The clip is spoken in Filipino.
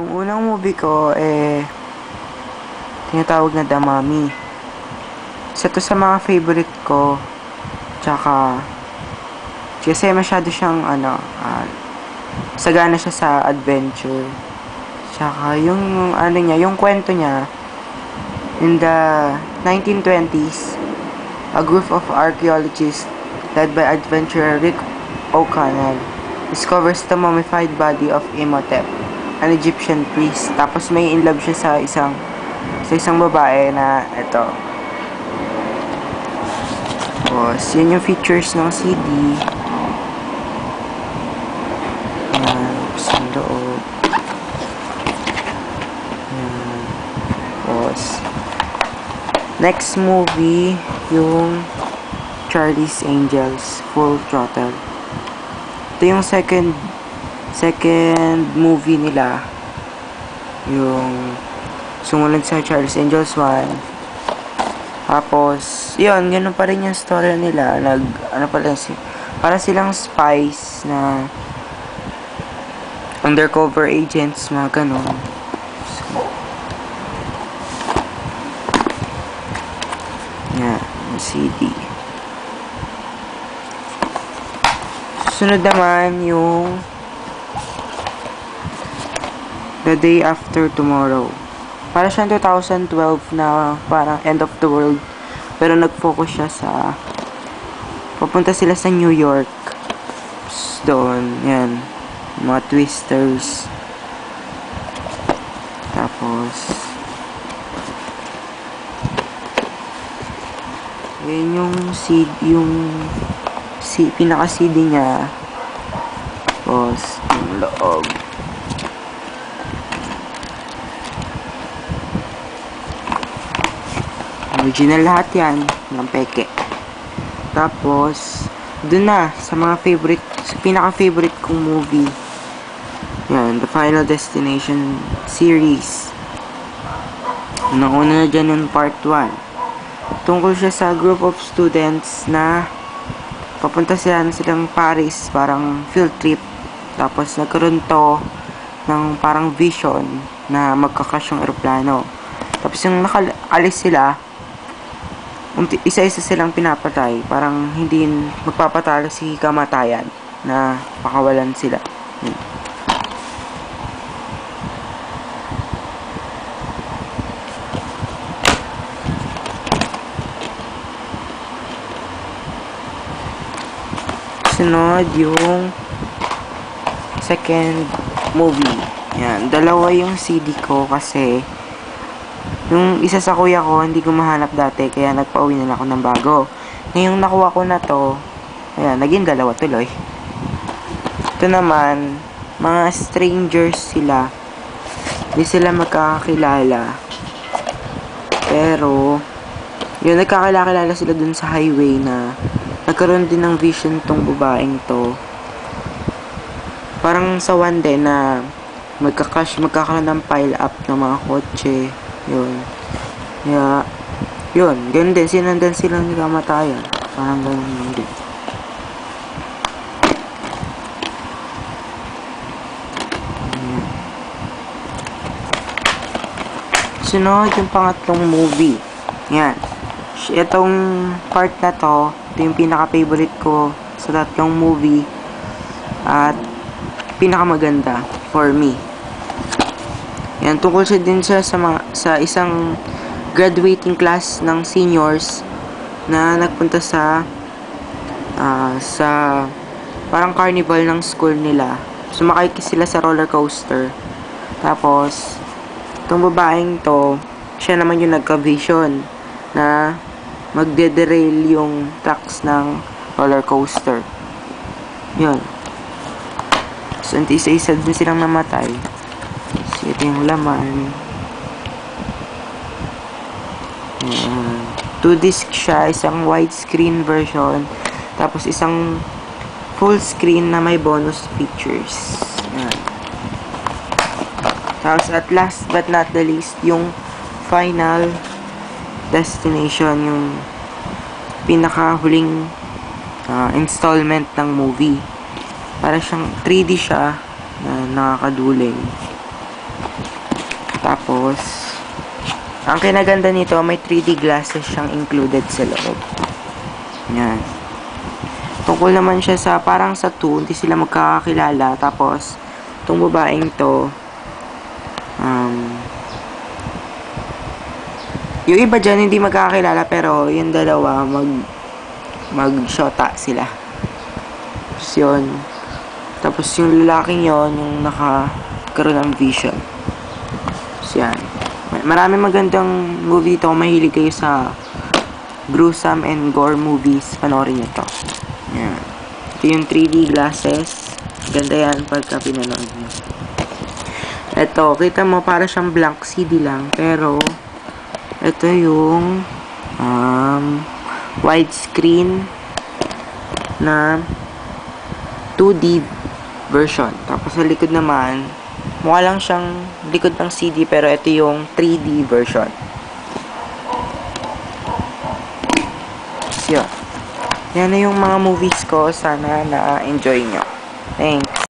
Yung unang movie ko, eh, tinatawag na Mummy. Isa to sa mga favorite ko. Tsaka, kasi masyado siyang, ano, ah, sagana siya sa adventure. Tsaka, yung, ano niya, yung kwento niya, in the 1920s, a group of archaeologists led by adventurer Rick O'Connell discovers the mummified body of Imhotep, an Egyptian priest. Tapos may in love siya sa isang sa isang babae na ito. Tapos, yun yung features ng CD. Yan, tapos ang loob. Yan. Tapos, next movie, yung Charlie's Angels, Full Throttle. Ito yung second second movie nila. Yung sumunod sa Charlie's Angels 1. Tapos, yun, ganun pa rin yung story nila. Nag, ano pala, si, para silang spies na undercover agents, mga ganun. So, yan, CD. Sunod naman yung The Day After Tomorrow. Para siyang 2012 na parang end of the world. Pero nag-focus siya sa papunta sila sa New York. Doon, yan. Mga twisters. Tapos yan yung seed, yung si, pinaka-CD niya. Tapos, yung loob. Original lahat yan. Ng peke. Tapos, dun na, sa mga favorite, sa pinaka-favorite kong movie. Yan, The Final Destination series. Nauna na dyan yung part 1. Tungkol siya sa group of students na papunta sila na silang Paris, parang field trip. Tapos nagkaroon to ng parang vision na magkakash yung aeroplano. Tapos yung nakaalis sila, unti- isa-isa silang pinapatay. Parang hindi magpapatalo si kamatayan na pakawalan sila. Yun. Sunod yung second movie. Yan, dalawa yung CD ko kasi yung isa sa kuya ko, hindi ko mahanap dati, kaya nagpauwi na ako ng bago. Ngayong nakuha ko na to, ayan, naging dalawa tuloy. Ito naman, mga strangers sila. Hindi sila magkakakilala. Pero, yun, nagkakilala sila dun sa highway na nagkaroon din ng vision tong babaeng to. Parang sa one day na magkakash, magkakaroon ng pile up ng mga kotse. Yun. Kaya, yun. Ganun din. Sinundan silang ni kamatayan. Parang ganun din. Sunod yung pangatlong movie. Yan. Itong part na to, ito yung pinaka-favorite ko sa tatlong movie. At pinakamaganda for me. Yan, tungkol siya din siya sa, mga, sa isang graduating class ng seniors na nagpunta sa ah, sa parang carnival ng school nila. Sumakay sila sa roller coaster. Tapos, itong babaeng to, siya naman yung nagka-vision na magde-derail yung tracks ng roller coaster. Yun. So, isa-isa din silang namatay. Ito yung laman. Ayan. Two disc siya, isang widescreen version, tapos isang full screen na may bonus features. Ayan. Tapos at last but not the least, yung final destination, yung pinakahuling uh, installment ng movie. Para siyang 3D siya na nakakaduling. Tapos, ang kinaganda nito, may 3D glasses siyang included sa loob. Yan. Tungkol naman siya sa, parang sa 2, hindi sila magkakakilala. Tapos, itong babaeng to, um, yung iba dyan hindi magkakakilala pero yung dalawa mag mag-shota sila. Tapos yun. Tapos yung lalaking yon yung nakakaroon ng vision. Tapos yan. Marami magandang movie ito. Mahilig kayo sa gruesome and gore movies, panoorin nyo to. Yan. Ito yung 3D glasses. Ganda yan pagka pinanood nyo. Ito, kita mo para siyang blank CD lang. Pero, ito yung um, widescreen na 2D version. Tapos sa likod naman, mukha lang siyang likod ng CD pero ito yung 3D version. So, yun. Yan na yung mga movies ko. Sana na-enjoy nyo. Thanks.